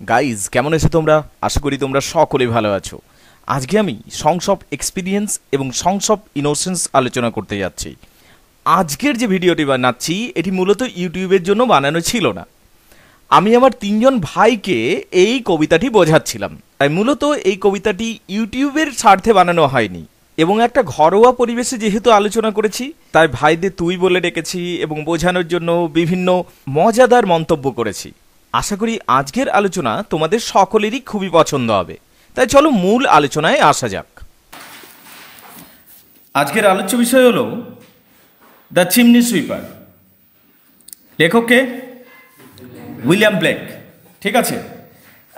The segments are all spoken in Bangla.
গাইজ কেমন আছো তোমরা? আশা করি তোমরা সকলেই ভালো আছো। আজকে আমি সংস অফ এক্সপিরিয়েন্স এবং সংস অফ ইনোসেন্স আলোচনা করতে যাচ্ছি। আজকের যে ভিডিওটি বানাচ্ছি, এটি মূলত ইউটিউবের জন্য বানানো ছিল না। আমি আমার তিনজন ভাইকে এই কবিতাটি বোঝাচ্ছিলাম। তাই মূলত এই কবিতাটি ইউটিউবের স্বার্থে বানানো হয়নি এবং একটা ঘরোয়া পরিবেশে যেহেতু আলোচনা করেছি, তাই ভাইদের তুই বলে ডেকেছি এবং বোঝানোর জন্য বিভিন্ন মজাদার মন্তব্য করেছি। আশা করি আজকের আলোচনা তোমাদের সকলেরই খুবই পছন্দ হবে। তাই চলো মূল আলোচনায় আসা যাক। আজকের আলোচ্য বিষয় হলো দ্য চিমনি সুইপার। লেখককে উইলিয়াম ব্লেক। ঠিক আছে?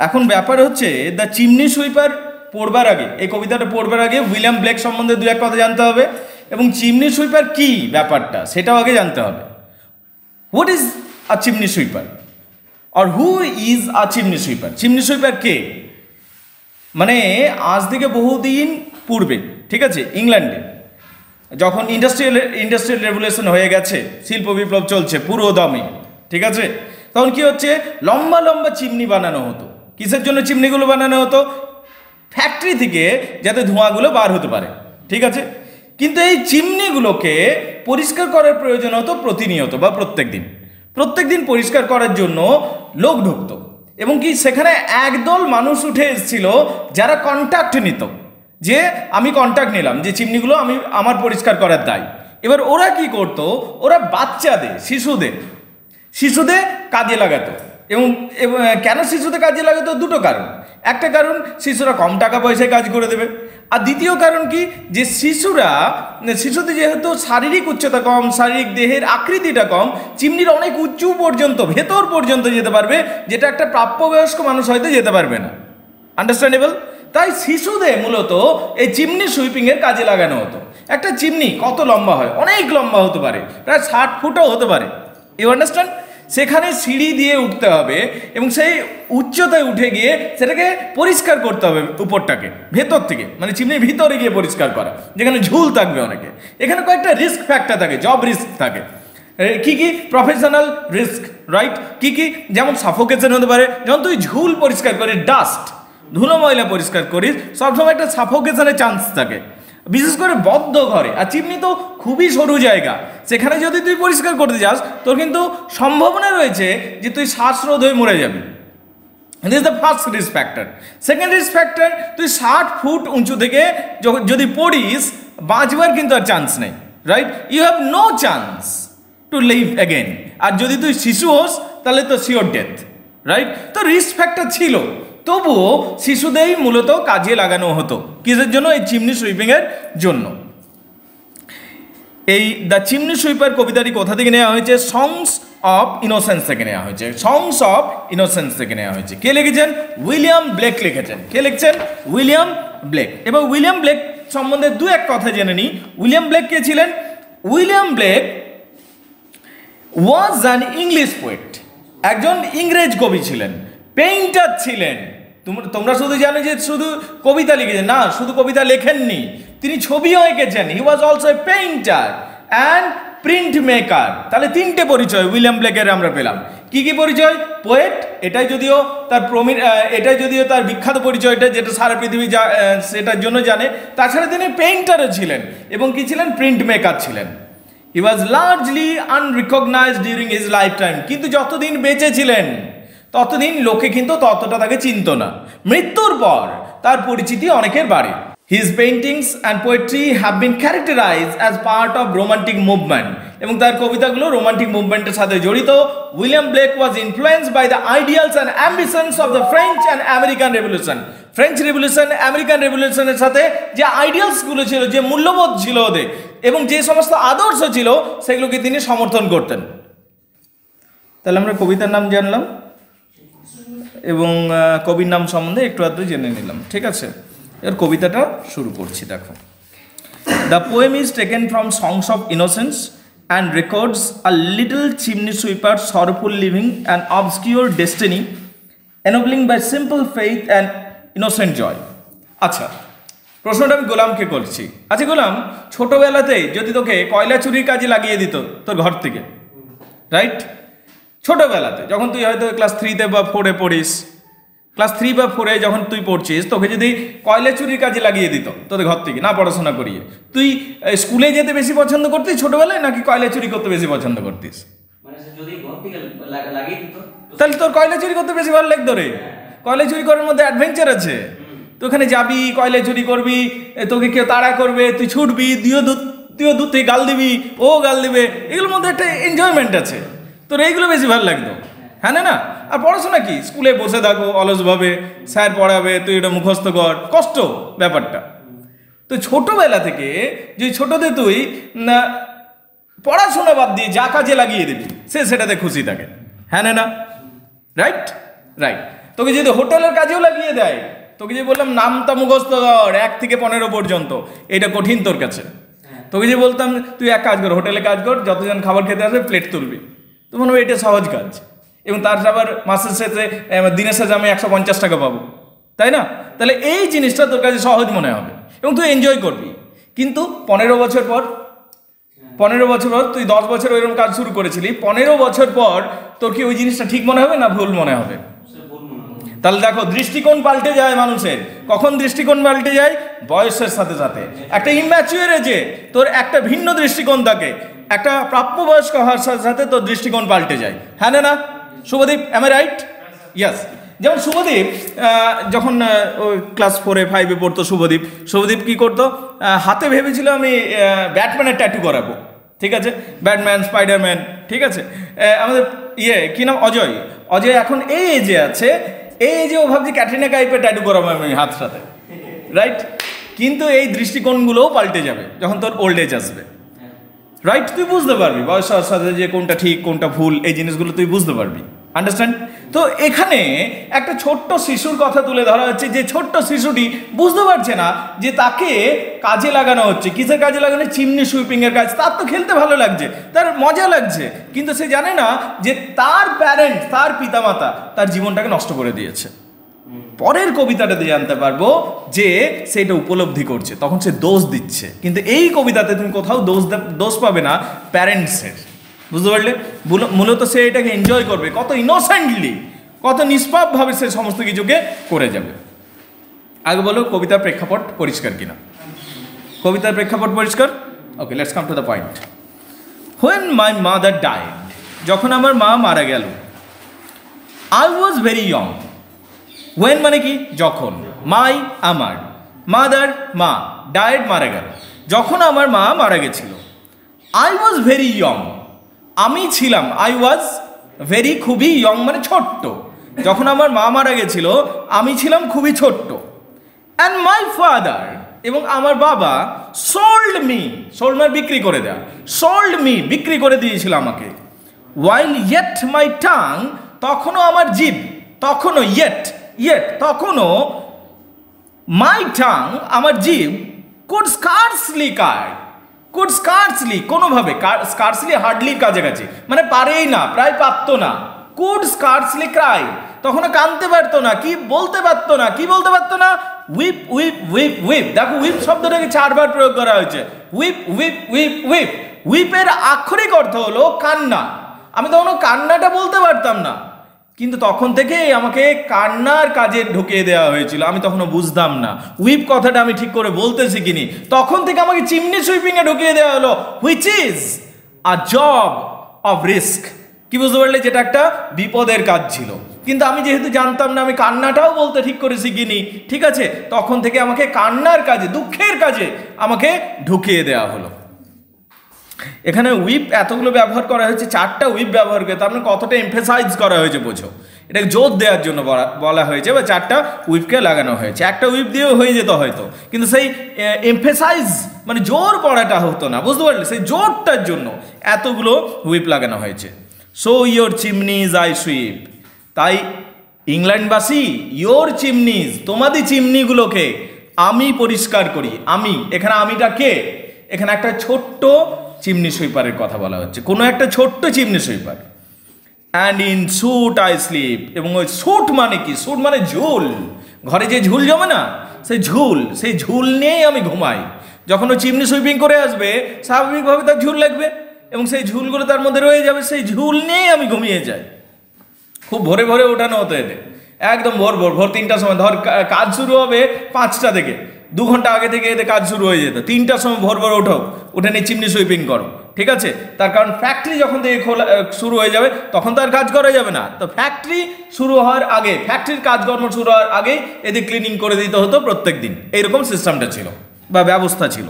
এখন ব্যাপার হচ্ছে দ্য চিমনি সুইপার পড়বার আগে, এই কবিতাটা পড়বার আগে উইলিয়াম ব্লেক সম্বন্ধে দু এক কথা জানতে হবে এবং চিমনি সুইপার কি ব্যাপারটা, সেটাও আগে জানতে হবে। What is a chimney sweeper? Or who is a chimney sweeper chimney sweeper কে? মানে আজ থেকে বহুদিন পূর্বে, ঠিক আছে? ইংল্যান্ডে যখন ইন্ডাস্ট্রিয়াল ইন্ডাস্ট্রিয়াল রেভুলেশন হয়ে গেছে, শিল্প বিপ্লব চলছে পুরো দমে, ঠিক আছে? তখন কি হচ্ছে? লম্বা লম্বা চিমনি বানানো হতো। কিসের জন্য চিমনিগুলো বানানো হতো? ফ্যাক্টরি থেকে যাতে ধোঁয়াগুলো বার হতে পারে, ঠিক আছে? কিন্তু এই চিমনিগুলোকে পরিষ্কার করার প্রয়োজন হতো প্রতিনিয়ত বা প্রত্যেক দিন প্রত্যেক দিন পরিষ্কার করার জন্য লোক ঢুকতো। এবং কি সেখানে একদল মানুষ উঠে এসেছিল যারা কন্ট্যাক্ট নিত। যে আমি কন্ট্যাক্ট নিলাম, যে চিমনিগুলো আমি আমার পরিষ্কার করার দায়। এবার ওরা কি করতো? ওরা বাচ্চাদের, শিশুদের শিশুদের কাজে লাগাতো। এবং এবং, কেন শিশুদের কাজে লাগাতো? দুটো কারণ। একটা কারণ, শিশুরা কম টাকা পয়সায় কাজ করে দেবে। আর দ্বিতীয় কারণ কি? যে শিশুরা, শিশুদের যেহেতু শারীরিক উচ্চতা কম, শারীরিক দেহের আকৃতিটা কম, চিমনির অনেক উঁচু পর্যন্ত, ভেতর পর্যন্ত যেতে পারবে, যেটা একটা প্রাপ্যবয়স্ক মানুষ হয়তো যেতে পারবে না। আন্ডারস্ট্যান্ডেবল তাই শিশুদের মূলত এই চিমনি সুইপিংয়ের কাজে লাগানো হতো। একটা চিমনি কত লম্বা হয়? অনেক লম্বা হতে পারে। প্রায় ষাট ফুটও হতে পারে। ইউ আন্ডারস্ট্যান্ড সেখানে সিঁড়ি দিয়ে উঠতে হবে এবং সেই উচ্চতায় উঠে গিয়ে সেটাকে পরিষ্কার করতে হবে উপরটাকে, ভেতর থেকে মানে চিমনির ভিতরে গিয়ে পরিষ্কার করা, যেখানে ঝুল থাকবে অনেকে। এখানে কয়েকটা রিস্ক ফ্যাক্টর থাকে জব রিস্ক থাকে। কি কি? প্রফেশনাল রিস্ক রাইট কি কি? যেমন সাফোকেশন হতে পারে, যেমন তুই ঝুল পরিষ্কার করিস ডাস্ট ধুলো ময়লা পরিষ্কার করিস, সবসময় একটা সাফোকেশনের চান্স থাকে। বিশেষ করে বদ্ধ ঘরে। আর চিমনি তো খুবই সরু জায়গা। সেখানে যদি তুই পরিষ্কার করতে যাস, তোর কিন্তু সম্ভাবনা রয়েছে যে তুই শ্বাসরোধ হয়ে মরে যাবি। This the first risk factor second risk factor তুই ষাট ফুট উঁচু থেকে যদি পড়িস, বাঁচবার কিন্তু আর চান্স নেই right you have no chance to live again আর যদি তুই শিশু হোস, তাহলে তো শিওর ডেথ রাইট তো রিস্ক ফ্যাক্টর ছিল। তবুও শিশুদেরই মূলত কাজে লাগানো হতো। কিসের জন্য? এই চিমনি সুইপিংয়ের জন্য। এই দ্য চিমনি সুইপার কবিতাটি কোথা থেকে নেওয়া হয়েছে? সংস অফ ইনোসেন্স থেকে নেওয়া হয়েছে। সংস অফ ইনোসেন্স থেকে নেওয়া হয়েছে। কে লিখেছেন? উইলিয়াম ব্লেক লিখেছেন। কে লিখছেন? উইলিয়াম ব্লেক এবার উইলিয়াম ব্লেক সম্বন্ধে দু এক কথা জেনে নিই। উইলিয়াম ব্লেক কে ছিলেন? William Blake was an English poet একজন ইংরেজ কবি ছিলেন। পেইন্টার ছিলেন। তোমরা শুধু জানো যে শুধু কবিতা লিখেছেন। না, শুধু কবিতা লেখেননি। তিনি ছবিও এঁকেছেন। He was also a painter and print maker তাহলে তিনটে পরিচয় উইলিয়াম ব্লেকের আমরা পেলাম। কি কি পরিচয়? পোয়েট এটাই যদিও তার প্রমি এটাই যদিও তার বিখ্যাত পরিচয়টা যেটা সারা পৃথিবী যা সেটার জন্য জানে। তাছাড়া তিনি পেইন্টারও ছিলেন এবং কি ছিলেন? প্রিন্ট মেকার ছিলেন। He was largely unrecognise during his life time কিন্তু যতদিন বেঁচে ছিলেন ততদিন লোকে কিন্তু ততটা তাকে চিনত না। মৃত্যুর পর তার পরিচিতি অনেকের বাড়ে। His paintings and poetry have been characterise as part of romantic movement এবং তার কবিতাগুলো রোমান্টিক মুভমেন্টের সাথে জড়িত। William Blake was influence by the ideals and ambitions of the French and American revolution French revolution American রেভলিউশনের সাথে যে আইডিয়ালসগুলো ছিল, যে মূল্যবোধ ছিল ওদের এবং যে সমস্ত আদর্শ ছিল, সেগুলোকে তিনি সমর্থন করতেন। তাহলে আমরা কবিতার নাম জানলাম। কবির নাম সম্বন্ধে একটু আধটু জেনে নিলাম, ঠিক আছে? এর কবিতাটা শুরু করছি, দেখো। The poem is taken from songs of innocence and records a little chimney sweeper sorrowful living and obscure destiny ennobling by simple faith and innocent joy আচ্ছা প্রশ্নটা আমি গোলামকে করছি। আচ্ছা গোলাম, ছোটোবেলাতে যদি তোকে কয়লা চুরির কাজে লাগিয়ে দিত তোর ঘর থেকে? রাইট ছোটোবেলাতে যখন তুই হয়তো ক্লাস থ্রিতে বা ফোরে পড়িস ক্লাস থ্রি বা ফোরে যখন তুই পড়ছিস তোকে যদি কয়লা চুরির কাজে লাগিয়ে দিত তোদের ঘর থেকে না পড়াশোনা করিয়ে তুই স্কুলে যেতে বেশি পছন্দ করতিস ছোটবেলায় নাকি কয়লা চুরি করতে বেশি পছন্দ করতিস? মানে তাহলে তোর কয়লা চুরি করতে বেশি ভালো লাগতো রে। কয়লা চুরি করার মধ্যে অ্যাডভেঞ্চার আছে। তো ওখানে যাবি কয়লা চুরি করবি তোকে কেউ তাড়া করবে তুই ছুটবি তুইও দূর তুইও দূর থেকে গাল দিবি ও গাল দিবে এগুলোর মধ্যে একটা এনজয়মেন্ট আছে। তোর এইগুলো বেশি ভালো লাগতো। হ্যাঁ না আর পড়াশোনা কি? স্কুলে বসে থাকো অলসভাবে স্যার পড়াবে তুই এটা মুখস্থ কর। কষ্ট ব্যাপারটা। তো ছোটবেলা থেকে যে ছোটতে তুই না পড়াশোনা বাদ দিয়ে যা কাজে লাগিয়ে দিবি সে সেটাতে খুশি থাকে। হ্যাঁ না না? রাইট রাইট তোকে যদি হোটেলের কাজেও লাগিয়ে দেয় তোকে যে বললাম নামটা মুখস্থ কর এক থেকে পনেরো পর্যন্ত এটা কঠিন তোর কাছে। তোকে যে বলতাম তুই এক কাজ কর হোটেলে কাজ কর যতজন খাবার খেতে আসবে প্লেট তুলবি। তো মনে হবে এটা সহজ কাজ। এবং তার আবার মাসের সাথে দিনের সাথে আমি একশো পঞ্চাশ টাকা পাবো। তাই না? তাহলে এই জিনিসটা তোর কাছে সহজ মনে হবে। এবং তুই এনজয় করবি। কিন্তু পনেরো বছর পর, পনেরো বছর পর তুই দশ বছর ওইরকম কাজ শুরু করেছিলি, পনেরো বছর পর তোর কি ওই জিনিসটা ঠিক মনে হবে না ভুল মনে হবে? তাহলে দেখো, দৃষ্টিকোণ পাল্টে যায় মানুষের। কখন দৃষ্টিকোণ পাল্টে যায়? বয়সের সাথে সাথে। একটা ইম্যাচুয়ার এজে তোর একটা ভিন্ন দৃষ্টিকোণ থাকে, একটা প্রাপ্যবয়স্ক হওয়ার সাথে সাথে তোর দৃষ্টিকোণ পাল্টে যায়। হ্যাঁ না Subhadeep M A right yes যেমন শুভদীপ যখন ক্লাস ফোরে ফাইভে পড়তো শুভদীপ শুভদীপ কি করতো? হাতে ভেবেছিল আমি ব্যাটম্যানের ট্যাটু করাবো। ঠিক আছে? ব্যাটম্যান, স্পাইডারম্যান, ঠিক আছে? আমাদের ইয়ে কি নাম? অজয়। অজয় এখন এই এজে আছে এই যে ও ভাবছি ক্যাটরিনা কাইপে ট্যাটু করাবো আমি হাত সাথে রাইট কিন্তু এই দৃষ্টিকোণগুলোও পাল্টে যাবে যখন তোর ওল্ড এজ আসবে। রাইট তুই বুঝতে পারবি বয়স সাথে যে কোনটা ঠিক কোনটা ভুল এই জিনিসগুলো তুই বুঝতে পারবি। আন্ডারস্ট্যান্ড তো এখানে একটা ছোট্ট শিশুর কথা তুলে ধরা হচ্ছে, যে ছোট্ট শিশুটি বুঝতে পারছে না যে তাকে কাজে লাগানো হচ্ছে। কিসের কাজে লাগানো? চিমনি সুইপিংয়ের কাজ। তার তো খেলতে ভালো লাগছে, তার মজা লাগছে, কিন্তু সে জানে না যে তার প্যারেন্ট তার পিতামাতা তার জীবনটাকে নষ্ট করে দিয়েছে। পরের কবিতাটাতে জানতে পারব যে সে এটা উপলব্ধি করছে, তখন সে দোষ দিচ্ছে। কিন্তু এই কবিতাতে তুমি কোথাও দোষ দোষ পাবে না প্যারেন্টসের বুঝতে পারলে? মূলত সে এটাকে এনজয় করবে। কত ইনোসেন্টলি কত নিষ্পাপভাবে সে সমস্ত কিছুকে করে যাবে। আগে বলো, কবিতার প্রেক্ষাপট পরিষ্কার কিনা? কবিতার প্রেক্ষাপট পরিষ্কার? Okay let's come to the point when my mother died যখন আমার মা মারা গেল I was very young when মানে কি? যখন মাই আমার মাদার মা ডায়েট মারা গেল। যখন আমার মা মারা গেছিল আই ওয়াজ ভেরি ইয়ং আমি ছিলাম আই ওয়াজ ভেরি খুবই ইয়ং মানে ছোট্ট। যখন আমার মা মারা গেছিল, আমি ছিলাম খুবই ছোট্ট। অ্যান্ড মাই ফাদার এবং আমার বাবা সোল্ড মি সোল্ড মানে বিক্রি করে দেয়া সোল্ড মি বিক্রি করে দিয়েছিল আমাকে। ওয়াইল ইয়েট মাই টাং তখনও আমার জীব তখনও ইয়েট ইয়েট তখনও মাই টাং আমার জীব কুড স্কার্সলি কার কুড স্কার্সলি কোনোভাবে স্কার্সলি হার্ডলির কাছাকাছি মানে পারেই না, প্রায় পারতো না। কুড স্কার্সলি ক্রাই তখনও কানতে পারতো না, কি বলতে পারতো না, কি বলতে পারতো না? উইপ উইপ উইপ উইপ দেখো উইপ শব্দটাকে চারবার প্রয়োগ করা হয়েছে। উইপ উইপ উইপ উইপ উইপের আক্ষরিক অর্থ হলো কান্না। আমি তখনও কান্নাটা বলতে পারতাম না। কিন্তু তখন থেকে আমাকে কান্নার কাজে ঢুকিয়ে দেওয়া হয়েছিল। আমি তখনও বুঝতাম না। উইপ কথাটা আমি ঠিক করে বলতে শিখিনি তখন থেকে আমাকে চিমনি সুইপিংয়ে ঢুকিয়ে দেওয়া হলো which is a job of risk কি বুঝতে পারলে? যেটা একটা বিপদের কাজ ছিল। কিন্তু আমি যেহেতু জানতাম না, আমি কান্নাটাও বলতে ঠিক করে শিখিনি ঠিক আছে? তখন থেকে আমাকে কান্নার কাজে, দুঃখের কাজে আমাকে ঢুকিয়ে দেওয়া হলো। এখানে উইপ এতগুলো ব্যবহার করা হয়েছে, চারটা উইপ ব্যবহার করে, তার মানে কতটা এমফেসাইজ করা হয়েছে বোঝো। এটাকে জোর দেওয়ার জন্য বলা- বলা হয়েছে বা চারটা উইপকে লাগানো হয়েছে। একটা উইপ দিয়েও হয়ে যেত হয়তো, কিন্তু সেই এমফেসাইজ মানে জোর পড়াটা হতো না, বুঝতে পারলে? সেই জোরটার জন্য এতগুলো উইপ লাগানো হয়েছে। So your chimneys I sweep তাই ইংল্যান্ডবাসী ইয়োর চিমনিজ তোমাদের চিমনিগুলোকে আমি পরিষ্কার করি, আমি। এখানে আমিটা কে? এখানে একটা ছোট্ট চিমনি সুইপারের কথা বলা হচ্ছে। কোনো একটা ছোট্ট chimney sweeper. And in soot I sleep এবং ওই স্যুট মানে কি? স্যুট মানে ঝুল। ঘরে যে ঝুল জমে না সেই ঝুল। সেই ঝুল নিয়েই আমি ঘুমাই। যখন ও চিমনি সুইপিং করে আসবে, স্বাভাবিকভাবে তার ঝুল লাগবে। এবং সেই ঝুলগুলো তার মধ্যে রয়ে যাবে, সেই ঝুল নিয়েই আমি ঘুমিয়ে যাই। খুব ভোরে ভোরে ওঠানো হতো এদের। একদম ভোর ভোর ভোর তিনটার সময়। ধর কাজ শুরু হবে পাঁচটা থেকে। দু ঘণ্টা আগে থেকে এতে কাজ শুরু হয়ে যেত। তিনটার সময় ভোর ভোর ওঠো, উঠে নিয়ে চিমনি সুইপিং করো, ঠিক আছে? তার কারণ ফ্যাক্টরি যখন থেকে খোলা শুরু হয়ে যাবে, তখন তো আর কাজ করা যাবে না। তো ফ্যাক্টরি শুরু হওয়ার আগে ফ্যাক্টরির কাজকর্ম শুরু হওয়ার আগেই এদের ক্লিনিং করে দিতে হতো প্রত্যেক দিন। এইরকম সিস্টেমটা ছিল বা ব্যবস্থা ছিল।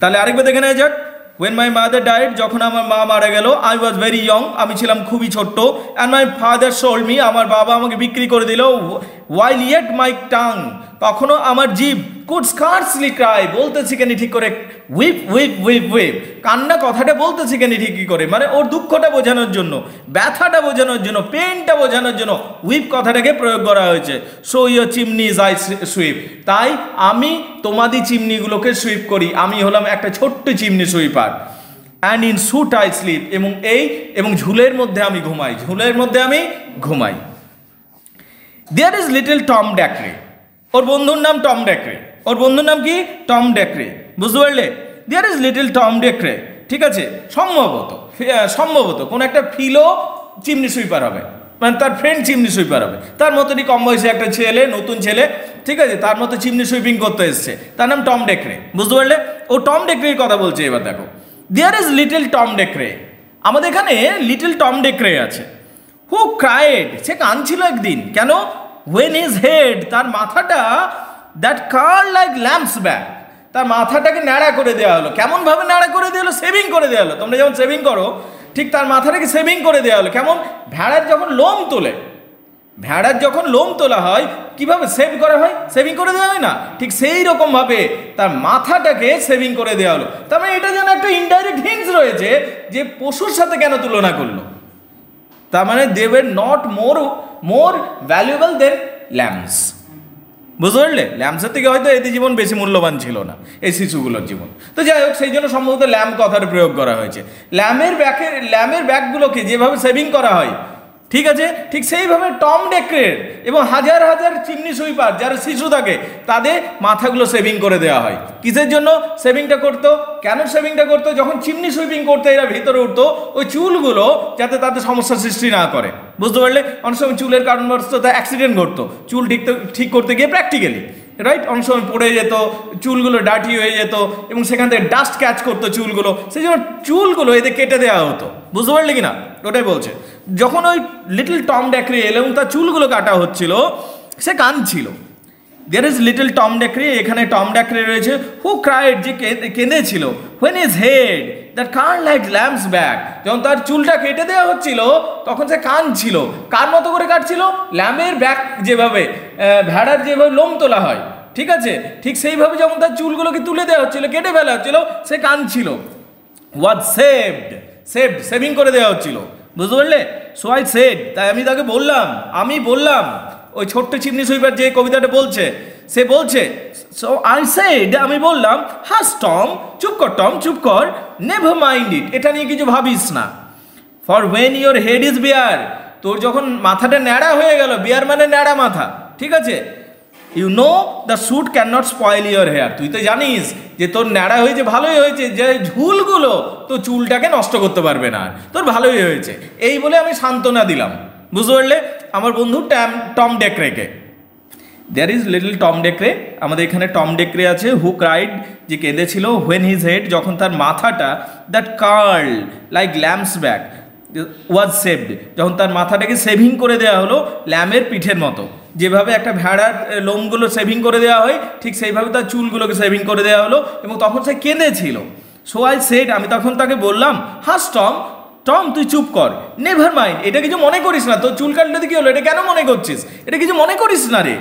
তাহলে আরেকবার দেখে নেওয়া যাক। ওয়েন মাই মাদার ডায়েট যখন আমার মা মারা গেল আই ওয়াজ ভেরি ইয়ং আমি ছিলাম খুবই ছোট্ট and my father sold me আমার বাবা আমাকে বিক্রি করে দিল ওয়াইল ইয়েট মাই টাং তখনও আমার জীব কুড স্কার্সলি ক্রাই বলতে শিখেনি ঠিক করে উইপ উইপ উইপ উইপ কান্না কথাটা বলতে শিখেনি ঠিক কি করে মানে ওর দুঃখটা বোঝানোর জন্য, ব্যথাটা বোঝানোর জন্য পেনটা বোঝানোর জন্য উইপ কথাটাকে প্রয়োগ করা হয়েছে। সো ইয় চিমনিজ আই সুইপ তাই আমি তোমাদি চিমনিগুলোকে সুইপ করি, আমি হলাম একটা ছোট্ট chimney sweeper and in soot I sleep এবং এই, এবং ঝুলের মধ্যে আমি ঘুমাই, ঝুলের মধ্যে আমি ঘুমাই। There is little Tom Dacre ওর বন্ধুর নাম টম ড্যাকরে ওর বন্ধুর নাম কি? টম ড্যাকরে বুঝতে পারলে? There is little Tom Dacre ঠিক আছে? সম্ভবত সম্ভবত কোন একটা ফিলো চিমনি সুইপার হবে। মানে তার ফ্রেন্ড চিমনি সুইপার হবে। তার মতনই কম বয়সে একটা ছেলে, নতুন ছেলে, ঠিক আছে? তার মতো চিমনি সুইপিং করতে এসছে। তার নাম টম ডেকরে। বুঝতে পারলে? ও টম ডেকরের কথা বলছে এবার দেখো। There is little Tom Dacre আমাদের এখানে লিটল টম ডেকরে আছে। হু ক্রায়েড সে কাঁদছিল একদিন। কেন? ওয়েন ইজ হেড তার মাথাটা that curl like lamb's back তার মাথাটাকে ন্যাড়া করে দেওয়া হলো। কেমন ভাবে ন্যাড়া করে দেওয়া হলো? সেভিং করে দেওয়া হলো। তোমরা যেমন সেভিং করো, ঠিক তার মাথাটাকে সেভিং করে দেওয়া হলো। কেমন? ভেড়ার যখন লোম তোলে, ভেড়ার যখন লোম তোলা হয়, কীভাবে সেভ করা হয়? সেভিং করে দেওয়া হয় না? ঠিক সেই রকম ভাবে তার মাথাটাকে সেভিং করে দেওয়া হলো। তার মানে এটা যেন একটা ইনডাইরেক্ট হিংস রয়েছে যে পশুর সাথে কেন তুলনা করল? তার মানে they were not more more valuable than lambs বুঝতে পারলে ল্যাম্পসের থেকে হয়তো এদের জীবন বেশি মূল্যবান ছিল না, এই শিশুগুলোর জীবন। তো যাই হোক, সেই জন্য সম্ভবত ল্যাম্প কথার প্রয়োগ করা হয়েছে। ল্যামের ব্যাকের ল্যামের ব্যাগগুলোকে যেভাবে সেভিং করা হয়, ঠিক আছে? ঠিক সেইভাবে টম ডেক্রের এবং হাজার হাজার চিমনি সুইপার যারা শিশু থাকে, তাদের মাথাগুলো সেভিং করে দেওয়া হয়। কিসের জন্য? সেভিংটা করতো। কেন সেভিংটা করতো? যখন চিমনি সুইপিং করতে, এরা ভিতরে উঠতো, ওই চুলগুলো যাতে তাদের সমস্যা সৃষ্টি না করে। বুঝতে পারলে? অনেক সময় চুলের কারণবশত অ্যাক্সিডেন্ট ঘটতো। চুল ঠিক ঠিক করতে গিয়ে প্র্যাকটিক্যালি রাইট অনেক সময় পড়ে যেত, চুলগুলো ডাটি হয়ে যেত এবং সেখান থেকে ডাস্ট ক্যাচ করতো চুলগুলো। সেই জন্য চুলগুলো এতে কেটে দেওয়া হতো। বুঝতে পারলে কিনা? ওটাই বলছে। যখন ওই লিটল টম ড্যাকরি এলো এবং তার চুলগুলো কাটা হচ্ছিল, সে কাঁদছিল। There is little Tom Dacre এখানে টম ড্যাকরি রয়েছে হু ক্রাইড যে কেঁদেছিল। When his head that curl like lamb's back যখন তার চুলটা কেটে দেওয়া হচ্ছিল, তখন সে কাঁদছিল। কার মতো করে কাটছিল? ল্যাম্পের ব্যাক যেভাবে ভেড়ার যেভাবে লোম তোলা হয়, ঠিক আছে? ঠিক সেইভাবে যখন তার চুলগুলোকে তুলে দেওয়া হচ্ছিল, কেটে ফেলা হচ্ছিল, সে কাঁদছিল। ওয়াজ সেভড সেভড সেভিং করে দেওয়া হচ্ছিল। বুঝতে পারলে? সো আই সেড তাই আমি তাকে বললাম, আমি বললাম ওই ছোট্ট চিমনি সুইপার যে কবিতাটা বলছে, সে বলছে সো আই সেড আমি বললাম হাস টম চুপ কর টম চুপ কর নেভার মাইন্ড ইট এটা নিয়ে কিছু ভাবিস না। For when your head is bare তোর যখন মাথাটা ন্যাড়া হয়ে গেল বিয়ার মানে ন্যাড়া মাথা, ঠিক আছে? You know the soot can not spoil your hair তুই তো জানিস যে তোর ন্যাড়া হয়েছে, ভালোই হয়েছে, যে ঝুলগুলো তো চুলটাকে নষ্ট করতে পারবে না তোর ভালোই হয়েছে। এই বলে আমি সান্ত্বনা দিলাম। বুঝতে পারলে? আমার বন্ধু Tom, Tom ডেকরেকে। There is little Tom Dacre আমাদের এখানে টম ডেকরে আছে হু ক্রাইড যে কেঁদেছিল হোয়েন হিজ হেড যখন তার মাথাটা that curl like lamb's back was shaved যখন তার মাথাটাকে সেভিং করে দেওয়া হলো, ল্যামের পিঠের মতো। যেভাবে একটা ভেড়ার লোমগুলো সেভিং করে দেওয়া হয়, ঠিক সেইভাবে তার চুলগুলোকে সেভিং করে দেওয়া হলো, এবং তখন সে কেঁদেছিল। সো আই সেড আমি তখন তাকে বললাম, হাস, টম টম তুই চুপ কর। নেভার মাইন্ড এটা কিছু মনে করিস না। তোর চুল কাটলে কি হলো? এটা কেন মনে করছিস? এটা কিছু মনে করিস না রে।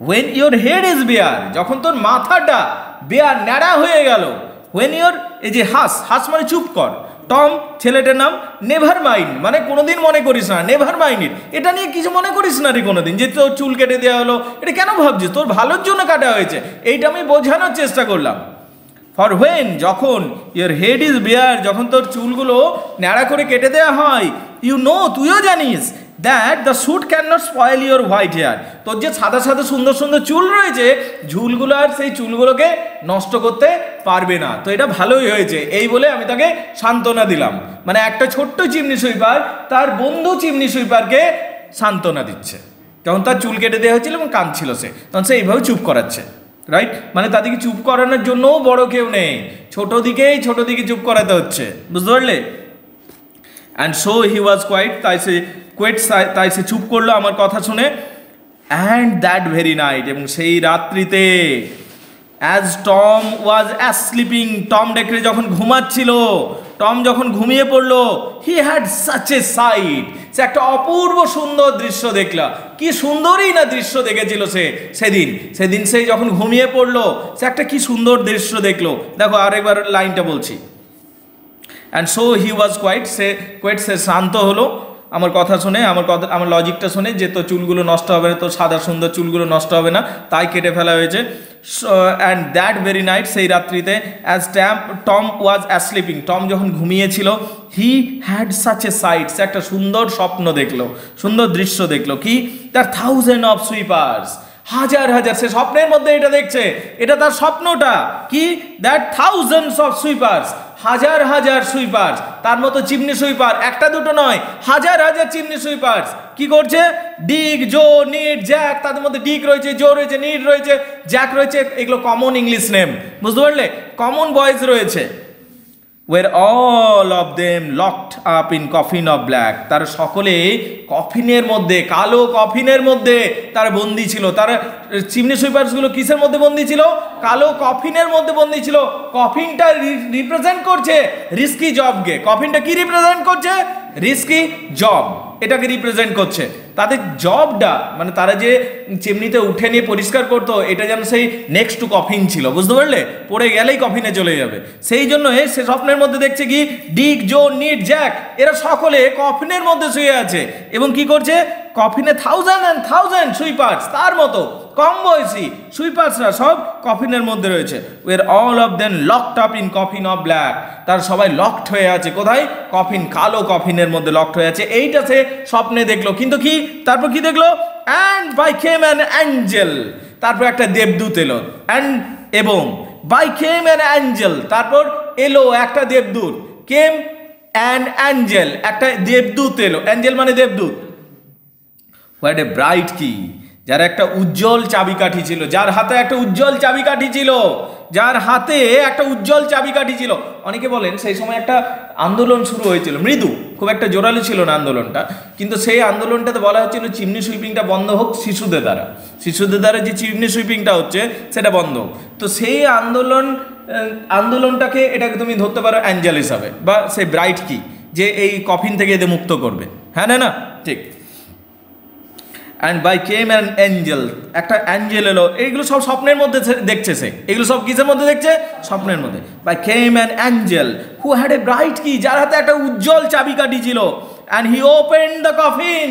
When your head is bare যখন তোর মাথাটা বেয়ার ন্যাড়া হয়ে গেল ওয়েন ইওর এই যে হাস হাস মানে চুপ কর। টম ছেলেটার নাম নেভার মাইন্ড মানে কোনোদিন মনে করিস না নেভার মাইন্ড এটা নিয়ে কিছু মনে করিস না রে কোনোদিন, যে তোর চুল কেটে দেওয়া হলো। এটা কেন ভাবছিস? তোর ভালোর জন্য কাটা হয়েছে। এইটা আমি বোঝানোর চেষ্টা করলাম। ফর হোয়েন যখন ইয়োর হেড ইজ বেয়ার যখন তোর চুলগুলো ন্যাড়া করে কেটে দেওয়া হয় ইউ নো তুইও জানিস that the soot can not spoil your white hair তোর যে সাদা সাদা সুন্দর সুন্দর চুল রয়েছে, ঝুলগুলো আর সেই চুলগুলোকে নষ্ট করতে পারবে না। তো এটা ভালোই হয়েছে। এই বলে আমি তাকে সান্ত্বনা দিলাম। মানে একটা ছোট্ট চিমনি সুইপার তার বন্ধু চিমনি সুইপারকে সান্ত্বনা দিচ্ছে। তখন তার চুল কেটে দেওয়া হয়েছিল এবং কাঁদছিল সে। তখন সে এইভাবে চুপ করাচ্ছে। রাইট মানে তাদেরকে চুপ করানোর জন্যও বড় কেউ নেই। ছোট দিকেই ছোট দিকে চুপ করাতে হচ্ছে। বুঝতে পারলে? And so he was quiet তাই সে কোয়েট তাই সে চুপ করল আমার কথা শুনে। অ্যান্ড দ্যাট ভেরি নাইট এবং সেই রাত্রিতে as Tom was as sleeping Tom Dacre যখন ঘুমাচ্ছিল টম যখন ঘুমিয়ে পড়ল he had such a sight সে একটা অপূর্ব সুন্দর দৃশ্য দেখলা। কি সুন্দরই না দৃশ্য দেখেছিল সে সেদিন। সেদিন সে যখন ঘুমিয়ে পড়ল, সে একটা কি সুন্দর দৃশ্য দেখল। দেখো, আরেকবার লাইনটা বলছি। And so he was quiet say quiet সে শান্ত হলো। আমার কথা শুনে, আমার কথা, আমার লজিকটা শুনে যে তো চুলগুলো নষ্ট হবে না তো সাদা সুন্দর চুলগুলো নষ্ট হবে না, তাই কেটে ফেলা হয়েছে। অ্যান্ড দ্যাট ভেরি নাইট সেই রাত্রিতে as Tom Tom was as sleeping Tom যখন ঘুমিয়েছিল he had such a sights একটা সুন্দর স্বপ্ন দেখল, সুন্দর দৃশ্য দেখল কি? তার থাউজেন্ড অফ সুইপার্স হাজার হাজার, সে স্বপ্নের মধ্যে এটা দেখছে, এটা তার স্বপ্নটা কি? দ্যাট থাউজেন্ডস অফ সুইপার্স হাজার হাজার সুইপার্স। তার মতো চিমনি সুইপার একটা দুটো নয়, হাজার হাজার চিমনি সুইপার্স। কি করছে? ডিগ, জো নিট জ্যাক, তাদের মধ্যে ডিগ রয়েছে, জো রয়েছে নিট রয়েছে, জ্যাক রয়েছে, এগুলো কমন ইংলিশ নেম বুঝতে পারলে? কমন বয়েজ রয়েছে। Were all of them locked up in coffin of black তার সকলে কফিনের মধ্যে, কালো কফিনের মধ্যে তার বন্দি ছিল। তার চিমনি সুইপার্সগুলো কিসের মধ্যে বন্দি ছিল? কালো কফিনের মধ্যে বন্দি ছিল। কফিনটা রিপ্রেজেন্ট করছে রিস্কি জবকে। কফিনটা কি রিপ্রেজেন্ট করছে? Risky job. এটাকে রিপ্রেজেন্ট করছে। তাদের জবটা মানে তারা যে চিমনিতে উঠে নিয়ে পরিষ্কার করতো, এটা যেন সেই নেক্সট টু কফিন ছিল, বুঝতে পারলে? পড়ে গেলেই কফিনে চলে যাবে। সেই জন্য সে স্বপ্নের মধ্যে দেখছে কি? ডিক জো নিট জ্যাক এরা সকলে কফিনের মধ্যে শুয়ে আছে। এবং কি করছে? কফিনে থাউজেন্ড অ্যান্ড থাউজেন্ড সুইপার্স তার মতো। কম বয়সী সুইপার্সরা সব কফিনের মধ্যে রয়েছে। Were all of them locked up in coffin of black তার সবাই লকড হয়ে আছে। কোথায়? কফিন, কালো কফিনের মধ্যে লকড হয়ে আছে। এইটা সে স্বপ্নে দেখল। কিন্তু কি? তারপর কি দেখল? And by came an angel তারপর একটা দেবদূত এলো। অ্যান্ড এবং বাই কেম অ্যান অ্যাঞ্জেল তারপর এলো একটা দেবদূত। কেম অ্যান অ্যাঞ্জেল একটা দেবদূত এলো। অ্যাঞ্জেল মানে দেবদূত। হোয়াট এ ব্রাইট কি যার একটা উজ্জ্বল চাবিকাঠি ছিল, যার হাতে একটা উজ্জ্বল চাবিকাঠি ছিল, যার হাতে একটা উজ্জ্বল চাবিকাঠি ছিল। অনেকে বলেন সেই সময় একটা আন্দোলন শুরু হয়েছিল, মৃদু, খুব একটা জোরালো ছিল না আন্দোলনটা। কিন্তু সেই আন্দোলনটাতে বলা হচ্ছিল চিমনি সুইপিংটা বন্ধ হোক শিশুদের দ্বারা। শিশুদের দ্বারা যে চিমনি সুইপিংটা হচ্ছে, সেটা বন্ধ হোক। তো সেই আন্দোলন আন্দোলনটাকে এটাকে তুমি ধরতে পারো অ্যাঞ্জেল হিসাবে বা সেই ব্রাইট কি, যে এই কফিন থেকে এদের মুক্ত করবে। হ্যাঁ না না? ঠিক। And by came an angel একটা অ্যাঞ্জেল এলো, এইগুলো সব স্বপ্নের মধ্যে দেখছে সে। এগুলো সব কিসের মধ্যে দেখছে? স্বপ্নের মধ্যে। By came an angel who had a bright key যার হাতে একটা উজ্জ্বল চাবিকাঠি ছিল and he open the coffin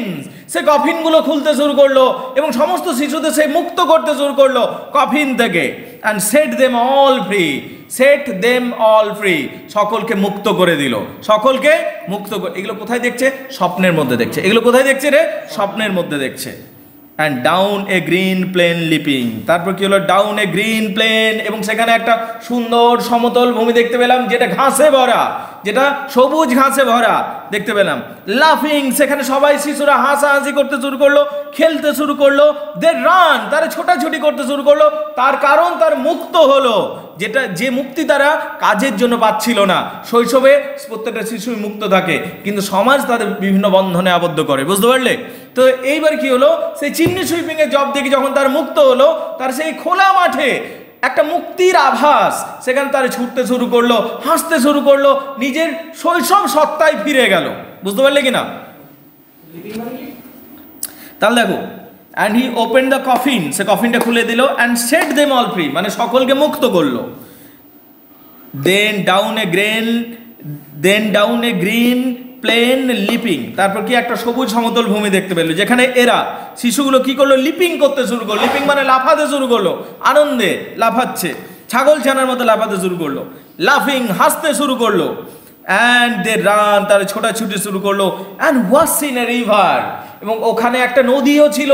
সে কফিনগুলো খুলতে শুরু করল এবং সমস্ত শিশুদের সে মুক্ত করতে শুরু করল কফিন থেকে। And set them all free set them all free সকলকে মুক্ত করে দিল। সকলকে মুক্ত এগুলো কোথায় দেখছে? স্বপ্নের মধ্যে দেখছে। এগুলো কোথায় দেখছে রে? স্বপ্নের মধ্যে দেখছে। And down a green plain leaping তারপর কি হলো? ডাউন এ গ্রিন প্লেন এবং সেখানে একটা সুন্দর সমতল ভূমি দেখতে পেলাম, যেটা ঘাসে ভরা, যেটা সবুজ ঘাসে ভরা দেখতে পেলাম। লাফিং সেখানে সবাই শিশুরা হাসাহাসি করতে শুরু করল, খেলতে শুরু করল দে রান তারা ছোটাছুটি করতে শুরু করল। তার কারণ তার মুক্ত হলো, যেটা, যে মুক্তি তারা কাজের জন্য পাচ্ছিল না। শৈশবে প্রত্যেকটা শিশুই মুক্ত থাকে, কিন্তু সমাজ তাদের বিভিন্ন বন্ধনে আবদ্ধ করে, বুঝতে পারলে? তো এইবার কি হলো? সেই চিমনি সুইপিং এর জব দেখে যখন তার মুক্ত হলো, তার সেই খোলা মাঠে একটা মুক্তির আভাস, সেখানে তার ছুটতে শুরু করল, হাসতে শুরু করল, নিজের শৈশব সত্তায় ফিরে গেল। বুঝতে পারলে কি না তাহলে দেখো and he open the coffin সে কফিনটা খুলে দিল and set them all free মানে সকলকে মুক্ত করল। Then down a green then down a green plain leaping তারপর কি একটা সবুজ সমতল ভূমি দেখতে পেল, যেখানে এরা শিশুগুলো কি করল? লিপিং করতে শুরু করল। লিপিং মানে লাফাতে শুরু করল। আনন্দে লাফাচ্ছে। ছাগল ছানার মতো লাফাতে শুরু করল। লাফিং হাসতে শুরু করল। অ্যান্ড দে রান তারা ছোটাছুটি শুরু করল। And was in a river এবং ওখানে একটা নদীও ছিল।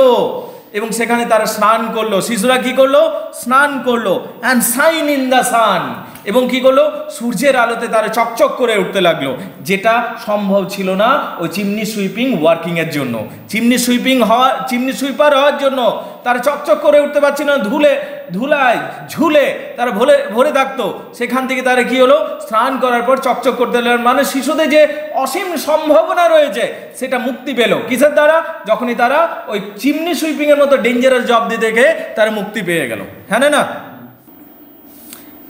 এবং সেখানে তারা স্নান করল। শিশুরা কি করল? স্নান করল। And shine in the sun এবং কি করল? সূর্যের আলোতে তারা চকচক করে উঠতে লাগল। যেটা সম্ভব ছিল না ওই চিমনি সুইপিং ওয়ার্কিংয়ের জন্য। চিমনি সুইপিং হওয়া, চিমনি সুইপার হওয়ার জন্য তারা চকচক করে উঠতে পারছিল না, ধুলে, ধুলায়, ঝুলে তারা ভরে ভরে থাকতো। সেখান থেকে তারা কি হলো? স্নান করার পর চকচক করতে লাগলেন মানে শিশুদের যে অসীম সম্ভাবনা রয়েছে, সেটা মুক্তি পেল। কিসের দ্বারা? যখনই তারা ওই চিমনি সুইপিং এর মতো ডেঞ্জারাস জব দিতে গিয়ে তারা মুক্তি পেয়ে গেল। হ্যাঁ না?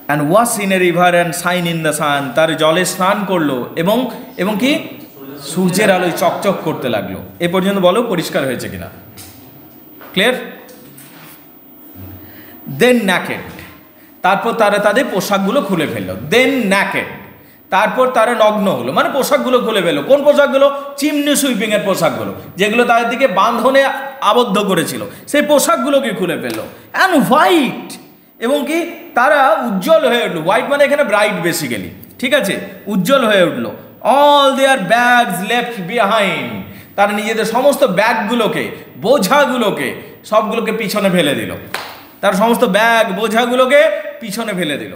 And wash in a river and shine in the sun তার জলে স্নান করল এবং এবং কি? সূর্যের আলোয় চকচক করতে লাগল। এ পর্যন্ত বলো পরিষ্কার হয়েছে কিনা? ক্লিয়ার দেন ন্যাকেড তারপর তারা তাদের পোশাকগুলো খুলে ফেলল। দেন ন্যাকেড তারপর তারা নগ্ন হলো। মানে পোশাকগুলো খুলে ফেলল। কোন পোশাকগুলো? চিমনি সুইপিং এর পোশাকগুলো। যেগুলো তাদের দিকে বাঁধনে আবদ্ধ করেছিল। সেই পোশাকগুলোকে খুলে ফেলল। অ্যান্ড হোয়াইট এবং কি তারা উজ্জ্বল হয়ে উঠল। হোয়াইট মানে এখানে ব্রাইট বেসিক্যালি ঠিক আছে? উজ্জ্বল হয়ে উঠল। All their bags left behind তারা নিজেদের সমস্ত ব্যাগগুলোকে, বোঝাগুলোকে, সবগুলোকে পিছনে ফেলে দিল। তার সমস্ত ব্যাগ, বোঝাগুলোকে পিছনে ফেলে দিল।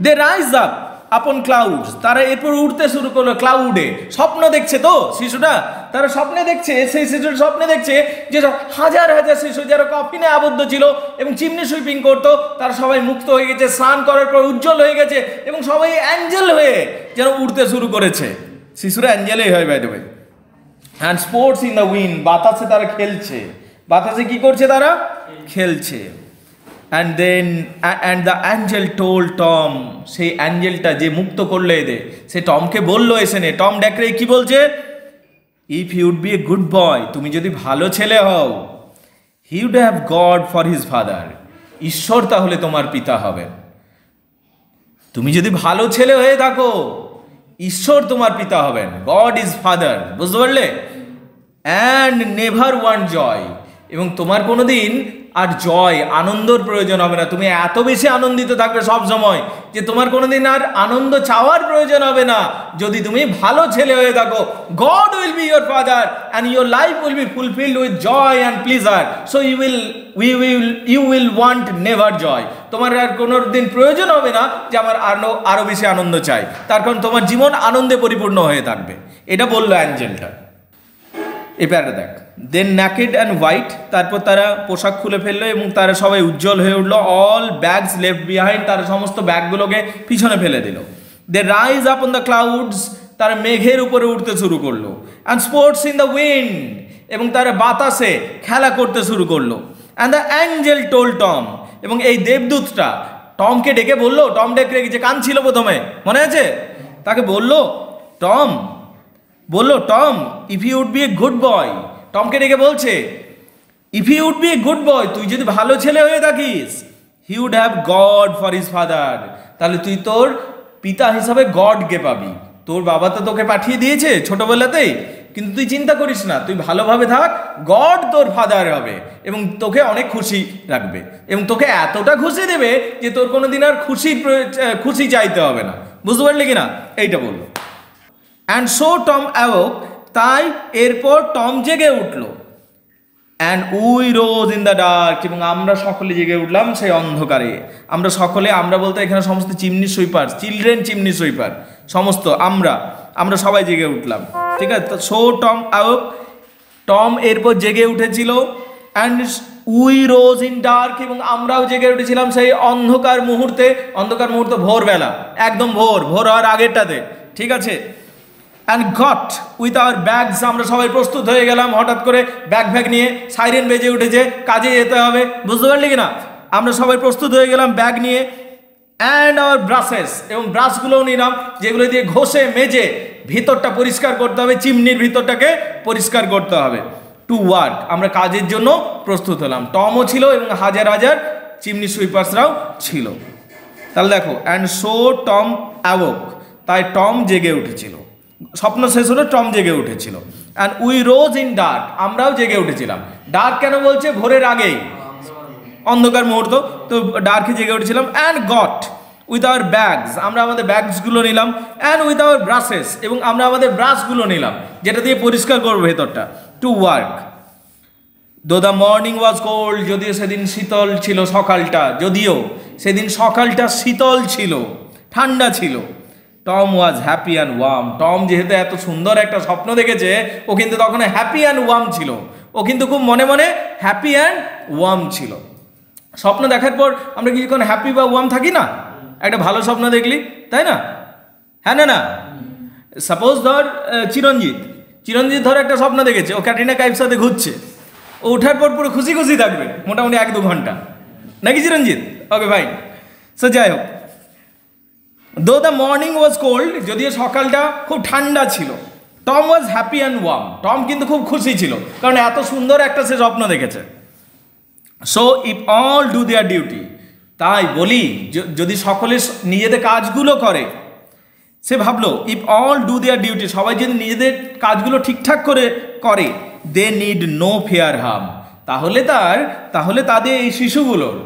They rise up upon clouds তারা এরপর উঠতে শুরু করল ক্লাউডে স্বপ্ন দেখছে তো শিশুটা? তারা স্বপ্নে দেখছে, সেই শিশুর স্বপ্নে দেখছে যে হাজার হাজার শিশু যারা কফিনে আবদ্ধ ছিল এবং চিমনি সুইপিং করতো, তারা সবাই মুক্ত হয়ে গেছে, স্নান করার পর উজ্জ্বল হয়ে গেছে এবং সবাই অ্যাঞ্জেল হয়ে যেন উঠতে শুরু করেছে। শিশুরা অ্যাঞ্জেলেই হয় বাই দেবে and sports in the wind বাতাসে তারা খেলছে। বাতাসে কি করছে তারা? খেলছে। And then and the angel told Tom সেই অ্যাঞ্জেলটা যে মুক্ত করল এদের, সে টমকে বলল এসে নে টম ড্যাকরে কি বলছে? If you'd be a good boy তুমি যদি ভালো ছেলে হও he would have God for his father ঈশ্বর তাহলে তোমার পিতা হবেন। তুমি যদি ভালো ছেলে হয়ে থাকো, ঈশ্বর তোমার পিতা হবেন। গড ইজ ফাদার বুঝতে পারলে? অ্যান্ড নেভার ওয়ান জয় এবং তোমার কোনোদিন আর জয়, আনন্দর প্রয়োজন হবে না। তুমি এত বেশি আনন্দিত থাকবে সব সময় যে তোমার কোনোদিন আর আনন্দ চাওয়ার প্রয়োজন হবে না। যদি তুমি ভালো ছেলে হয়ে থাকো God will be your father and your life will be fulfilled with joy and pleasure so you will we will you will want never joy তোমার আর কোনো দিন প্রয়োজন হবে না যে আমার আরও আরও বেশি আনন্দ চাই। তার কারণ তোমার জীবন আনন্দে পরিপূর্ণ হয়ে থাকবে। এটা বলল অ্যাঞ্জেলটা। এবারে দেখ। দেন ন্যাকেড অ্যান্ড হোয়াইট তারপর তারা পোশাক খুলে ফেলল এবং তারা সবাই উজ্জ্বল হয়ে উঠল। অল ব্যাগস লেফট বিহাইন্ড তারা সমস্ত ব্যাগগুলোকে পিছনে ফেলে দিল। They rise up on the clouds তারা মেঘের উপরে উঠতে শুরু করল। And sports in the wind এবং তারা বাতাসে খেলা করতে শুরু করল। And the angel told Tom এবং এই দেবদূতটা টমকে ডেকে বলল টম ডেকে যে কান ছিল প্রথমে, মনে আছে? তাকে বলল টম বলল, Tom if you would be a good boy টমকে ডেকে বলছে if you would be a good boy তুই যদি ভালো ছেলে হয়ে থাকিস he would have God for his father তাহলে তুই তোর পিতা হিসাবে গডকে পাবি। তোর বাবা তো তোকে পাঠিয়ে দিয়েছে ছোটবেলাতেই, কিন্তু তুই চিন্তা করিস না, তুই ভালোভাবে থাক, গড তোর ফাদার হবে এবং তোকে অনেক খুশি রাখবে এবং তোকে এতটা খুশি দেবে যে তোর কোনো দিন আর খুশির খুশি চাইতে হবে না। বুঝতে পারলি কি না এইটা বলল। অ্যান্ড সো টম অ্যাওক তাই এরপর টম জেগে উঠল। And we rose in the dark এবং আমরা সকলে জেগে উঠলাম সেই অন্ধকারে। আমরা সকলে, আমরা বলতে এখানে সমস্ত chimney sweeper children chimney sweeper সমস্ত আমরা আমরা সবাই জেগে উঠলাম। ঠিক আছে? তো সো টম অ্যাওক টম এরপর জেগে উঠেছিল। And we rose in dark এবং আমরাও জেগে উঠেছিলাম সেই অন্ধকার মুহূর্তে। অন্ধকার মুহূর্ত ভোরবেলা, একদম ভোর ভোর হওয়ার আগেরটাতে। ঠিক আছে? And got with our bags আমরা সবাই প্রস্তুত হয়ে গেলাম হঠাৎ করে ব্যাগ ব্যাগ নিয়ে সাইরেন বেজে উঠেছে, কাজে যেতে হবে, বুঝতে পারলি কি না আমরা সবাই প্রস্তুত হয়ে গেলাম ব্যাগ নিয়ে অ্যান্ড আওয়ার ব্রাশেস এবং ব্রাশগুলোও নিলাম, যেগুলো দিয়ে ঘষে মেজে ভিতরটা পরিষ্কার করতে হবে, চিমনির ভিতরটাকে পরিষ্কার করতে হবে টু ওয়ার্ক আমরা কাজের জন্য প্রস্তুত হলাম। টমও ছিল এবং হাজার হাজার চিমনি সুইপার্সরাও ছিল। তাহলে দেখো অ্যান্ড শো টম অ্যাওক তাই টম জেগে উঠেছিল। স্বপ্ন শেষ হলো টম জেগে উঠেছিল। And we rose in dark আমরাও জেগে উঠেছিলাম। ডার্ক কেন বলছে? ভোরের আগেই। অন্ধকার মুহূর্ত, তো ডার্কে জেগে উঠেছিলাম। And got with our bags আমরা আমাদের ব্যাগসগুলো নিলাম। অ্যান্ড উইথ আওয়ার ব্রাশেস এবং আমরা আমাদের ব্রাশগুলো নিলাম, যেটা দিয়ে পরিষ্কার করব ভেতরটা। To work though the morning was cold যদিও সেদিন শীতল ছিল সকালটা, যদিও সেদিন সকালটা শীতল ছিল, ঠান্ডা ছিল। Tom was happy and warm Tom যেহেতু এত সুন্দর একটা স্বপ্ন দেখেছে, ও কিন্তু তখন হ্যাপি অ্যান্ড ওয়ার্ম ছিল। ও কিন্তু খুব মনে মনে হ্যাপি অ্যান্ড ওয়ার্ম ছিল। স্বপ্ন দেখার পর আমরা কিছুক্ষণ হ্যাপি বা ওয়ার্ম থাকি না? একটা ভালো স্বপ্ন দেখলি, তাই না? হ্যাঁ না না? সাপোজ ধর চিরঞ্জিত। চিরঞ্জিত ধর একটা স্বপ্ন দেখেছে, ও ক্যাটরিনা কাইফ সাথে ঘুরছে। ও ওঠার পর পুরো খুশি খুশি থাকবে, মোটামুটি এক দু ঘণ্টা। নাকি চিরঞ্জিত? ওকে ভাই সো যাই হোক। দো দ্য মর্নিং ওয়াজ কোল্ড যদিও সকালটা খুব ঠান্ডা ছিল Tom was happy and warm Tom কিন্তু খুব খুশি ছিল, কারণ এত সুন্দর একটা সে স্বপ্ন দেখেছে। So if all do their duty তাই বলি যদি সকলে নিজেদের কাজগুলো করে, সে ভাবলো if all do their duty সবাই যদি নিজেদের কাজগুলো ঠিকঠাক করে করে দে নিড নো ফেয়ার হাম তাহলে তার, তাহলে তাদের এই শিশুগুলোর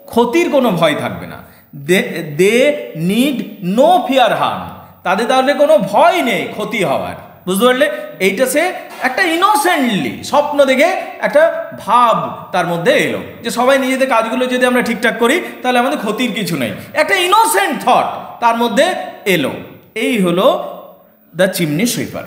ক্ষতির কোনো ভয় থাকবে না। They need no fear harm তাদের তাহলে কোনো ভয় নেই ক্ষতি হওয়ার। বুঝতে পারলে? এইটা সে একটা ইনোসেন্টলি স্বপ্ন দেখে একটা ভাব তার মধ্যে এলো। যে সবাই নিজেদের কাজগুলো যদি আমরা ঠিকঠাক করি, তাহলে আমাদের ক্ষতির কিছু নেই। একটা ইনোসেন্ট থট তার মধ্যে এলো। এই হলো দ্য চিমনি সুইপার